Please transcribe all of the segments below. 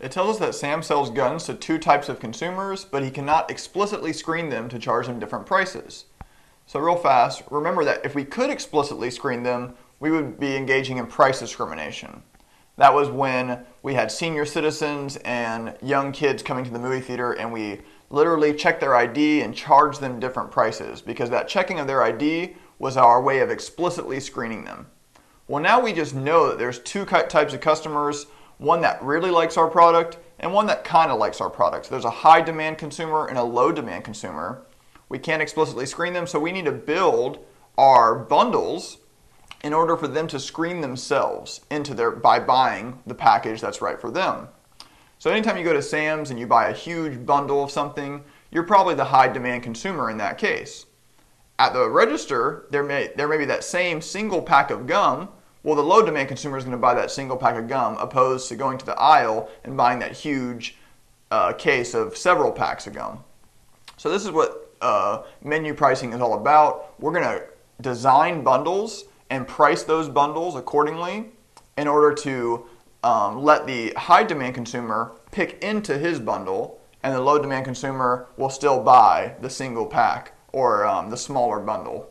It tells us that Sam sells guns to two types of consumers, but he cannot explicitly screen them to charge them different prices. So, real fast, remember that if we could explicitly screen them, we would be engaging in price discrimination. That was when we had senior citizens and young kids coming to the movie theater and we literally checked their ID and charged them different prices because that checking of their ID was our way of explicitly screening them. Well, now we just know that there's two types of customers one that really likes our product and one that kind of likes our product. So there's a high demand consumer and a low demand consumer. We can't explicitly screen them, so we need to build our bundles in order for them to screen themselves into their by buying the package that's right for them. So anytime you go to Sam's and you buy a huge bundle of something, you're probably the high demand consumer in that case. At the register, there may there may be that same single pack of gum well, the low demand consumer is going to buy that single pack of gum opposed to going to the aisle and buying that huge uh, case of several packs of gum. So, this is what uh, menu pricing is all about. We're going to design bundles and price those bundles accordingly in order to um, let the high demand consumer pick into his bundle, and the low demand consumer will still buy the single pack or um, the smaller bundle.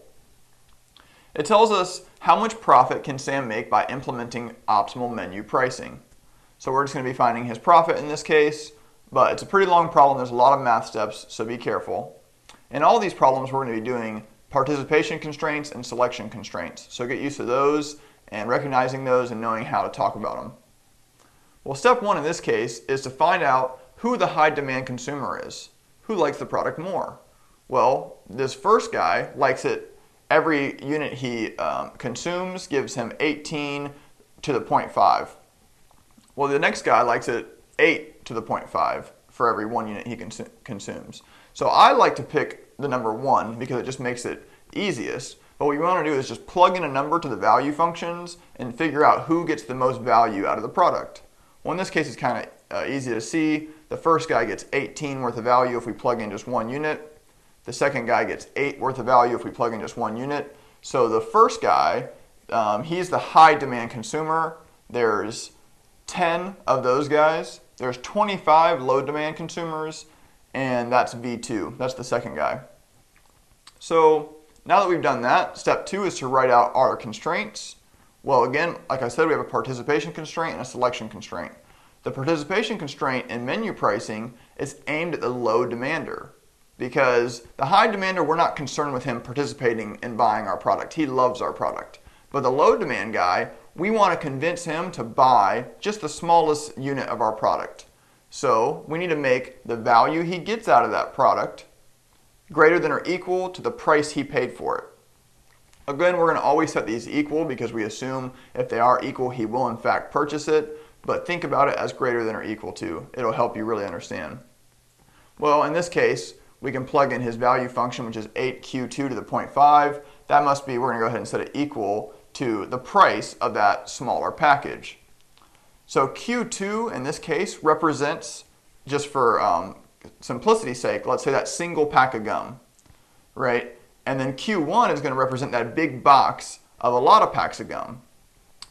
It tells us how much profit can Sam make by implementing optimal menu pricing. So we're just going to be finding his profit in this case, but it's a pretty long problem. There's a lot of math steps, so be careful. In all these problems, we're going to be doing participation constraints and selection constraints. So get used to those and recognizing those and knowing how to talk about them. Well, step one in this case is to find out who the high demand consumer is. Who likes the product more? Well, this first guy likes it every unit he um, consumes gives him 18 to the 0.5. Well, the next guy likes it 8 to the 0.5 for every one unit he cons- consumes. So I like to pick the number 1 because it just makes it easiest. But what you want to do is just plug in a number to the value functions and figure out who gets the most value out of the product. Well, in this case, it's kind of uh, easy to see. The first guy gets 18 worth of value if we plug in just one unit. The second guy gets eight worth of value if we plug in just one unit. So the first guy, um, he's the high demand consumer. There's 10 of those guys. There's 25 low demand consumers, and that's V2. That's the second guy. So now that we've done that, step two is to write out our constraints. Well, again, like I said, we have a participation constraint and a selection constraint. The participation constraint in menu pricing is aimed at the low demander because the high demander, we're not concerned with him participating in buying our product. He loves our product. But the low demand guy, we want to convince him to buy just the smallest unit of our product. So we need to make the value he gets out of that product greater than or equal to the price he paid for it. Again, we're going to always set these equal because we assume if they are equal, he will in fact purchase it. But think about it as greater than or equal to. It'll help you really understand. Well, in this case, we can plug in his value function, which is 8q2 to the 0.5. That must be, we're going to go ahead and set it equal to the price of that smaller package. So Q2 in this case represents, just for um, simplicity's sake, let's say that single pack of gum, right? And then Q1 is going to represent that big box of a lot of packs of gum.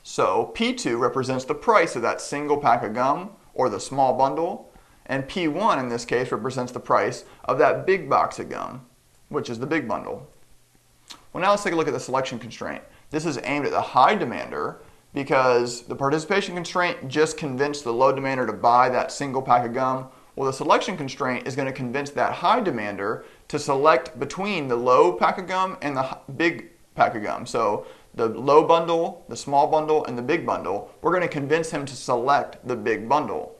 So P2 represents the price of that single pack of gum or the small bundle. And P1 in this case represents the price of that big box of gum, which is the big bundle. Well, now let's take a look at the selection constraint. This is aimed at the high demander because the participation constraint just convinced the low demander to buy that single pack of gum. Well, the selection constraint is going to convince that high demander to select between the low pack of gum and the big pack of gum. So the low bundle, the small bundle, and the big bundle, we're going to convince him to select the big bundle.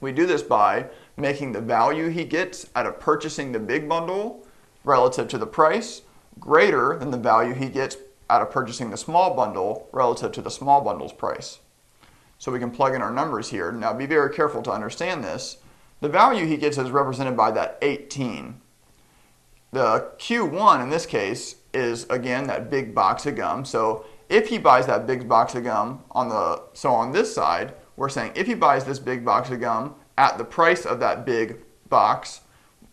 We do this by making the value he gets out of purchasing the big bundle relative to the price greater than the value he gets out of purchasing the small bundle relative to the small bundle's price. So we can plug in our numbers here. Now be very careful to understand this. The value he gets is represented by that 18. The Q1 in this case is again that big box of gum. So if he buys that big box of gum on the so on this side, we're saying if he buys this big box of gum at the price of that big box,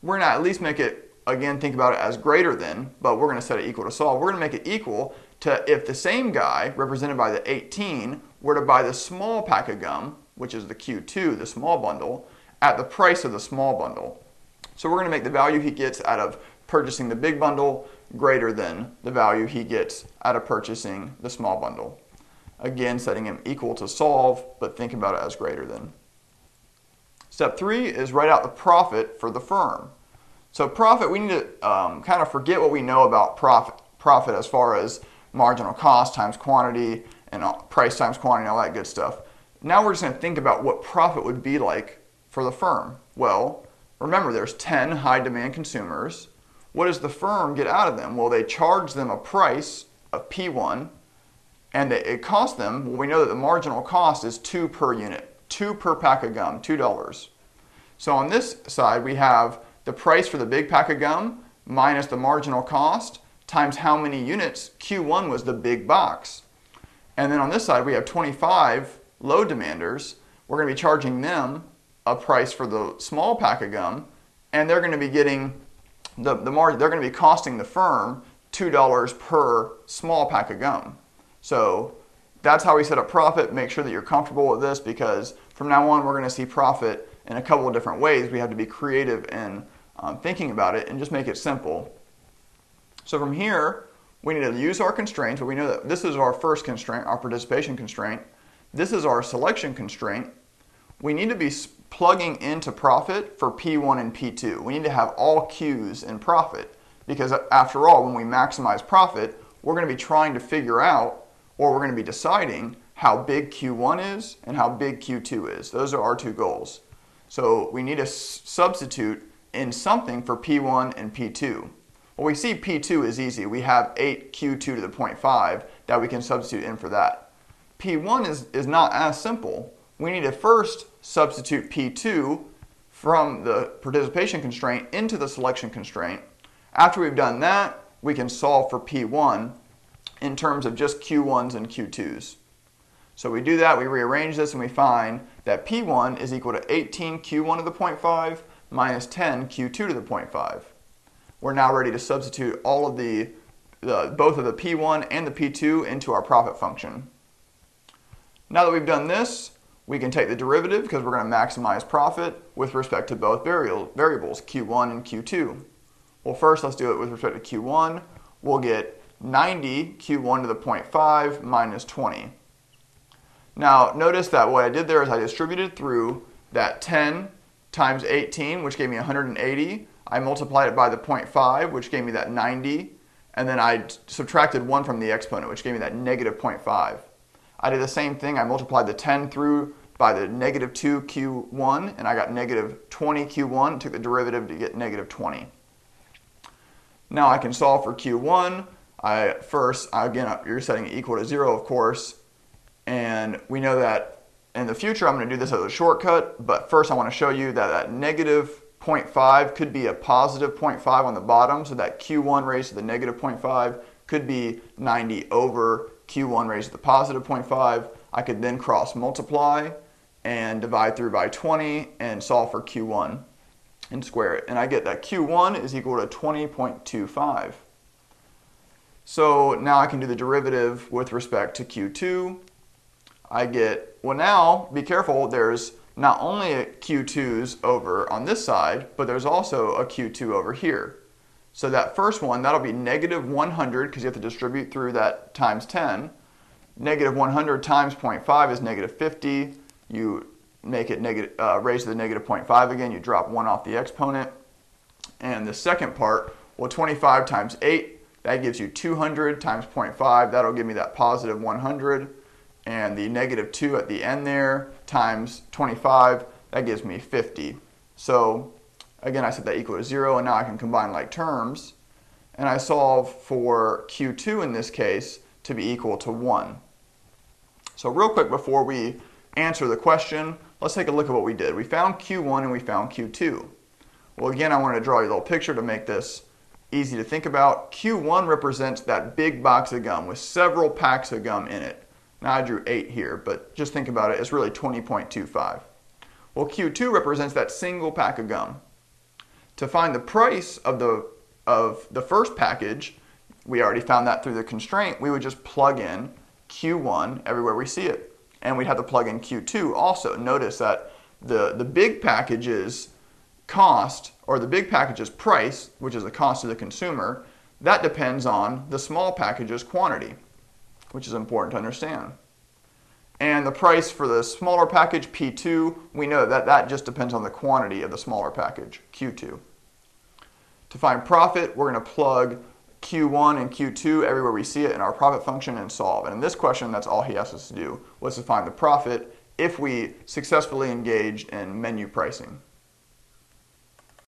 we're going to at least make it, again, think about it as greater than, but we're going to set it equal to solve. We're going to make it equal to if the same guy, represented by the 18, were to buy the small pack of gum which is the Q2, the small bundle, at the price of the small bundle. So we're going to make the value he gets out of purchasing the big bundle greater than the value he gets out of purchasing the small bundle. Again, setting him equal to solve, but think about it as greater than. Step three is write out the profit for the firm. So profit, we need to um, kind of forget what we know about profit, profit as far as marginal cost times quantity and price times quantity and all that good stuff. Now we're just going to think about what profit would be like for the firm. Well, remember there's 10 high demand consumers. What does the firm get out of them? Well, they charge them a price of P1 and it costs them, well, we know that the marginal cost is 2 per unit, 2 per pack of gum, $2. So on this side we have the price for the big pack of gum minus the marginal cost times how many units. Q1 was the big box. And then on this side we have 25 low demanders. We're going to be charging them a price for the small pack of gum, and they're going to be getting the, the margin, they're going to be costing the firm $2 per small pack of gum. So that's how we set up profit. Make sure that you're comfortable with this because from now on we're going to see profit in a couple of different ways. We have to be creative in um, thinking about it and just make it simple. So from here, we need to use our constraints, but we know that this is our first constraint, our participation constraint. This is our selection constraint. We need to be plugging into profit for P1 and P2. We need to have all Q's in profit because after all, when we maximize profit, we're going to be trying to figure out or we're going to be deciding how big Q1 is and how big Q2 is. Those are our two goals. So we need to substitute in something for P1 and P2. Well, we see P2 is easy. We have 8 Q2 to the 0.5 that we can substitute in for that. P1 is, is not as simple. We need to first substitute P2 from the participation constraint into the selection constraint. After we've done that, we can solve for P1 in terms of just Q1s and Q2s. So we do that, we rearrange this, and we find that P1 is equal to 18 Q1 to the 0.5 minus 10 Q2 to the 0.5. We're now ready to substitute all of the, the, both of the P1 and the P2 into our profit function. Now that we've done this, we can take the derivative because we're going to maximize profit with respect to both variables, Q1 and Q2. Well, first let's do it with respect to Q1. We'll get 90 Q1 to the 0.5 minus 20. Now, notice that what I did there is I distributed through that 10 times 18, which gave me 180. I multiplied it by the 0.5, which gave me that 90. And then I subtracted 1 from the exponent, which gave me that negative 0.5. I did the same thing. I multiplied the 10 through by the negative 2 q1, and I got negative 20 q1. Took the derivative to get negative 20. Now I can solve for q1. I first, again, you're setting equal to 0, of course. And we know that in the future I'm going to do this as a shortcut, but first I want to show you that that negative 0.5 could be a positive 0.5 on the bottom, so that Q1 raised to the negative 0.5 could be 90 over Q1 raised to the positive 0.5. I could then cross multiply and divide through by 20 and solve for Q1 and square it. And I get that Q1 is equal to 20.25. So now I can do the derivative with respect to Q2 I get, well now, be careful, there's not only a Q2s over on this side, but there's also a Q2 over here. So that first one, that'll be negative 100 because you have to distribute through that times 10. Negative 100 times 0.5 is negative 50. You make it negative, uh, raise to the negative 0.5 again, you drop 1 off the exponent. And the second part, well 25 times 8, that gives you 200 times 0.5, that'll give me that positive 100 and the negative 2 at the end there times 25, that gives me 50. So again, I set that equal to 0, and now I can combine like terms. And I solve for Q2 in this case to be equal to 1. So real quick before we answer the question, let's take a look at what we did. We found Q1 and we found Q2. Well, again, I want to draw you a little picture to make this easy to think about. Q1 represents that big box of gum with several packs of gum in it. Now I drew 8 here, but just think about it, it's really 20.25. Well, Q2 represents that single pack of gum. To find the price of the, of the first package, we already found that through the constraint, we would just plug in Q1 everywhere we see it. and we'd have to plug in Q2 also. Notice that the, the big package's cost, or the big package's price, which is the cost to the consumer, that depends on the small package's quantity, which is important to understand. And the price for the smaller package, P2, we know that that just depends on the quantity of the smaller package, Q2. To find profit, we're going to plug Q1 and Q2 everywhere we see it in our profit function and solve. And in this question, that's all he asked us to do, was to find the profit if we successfully engaged in menu pricing.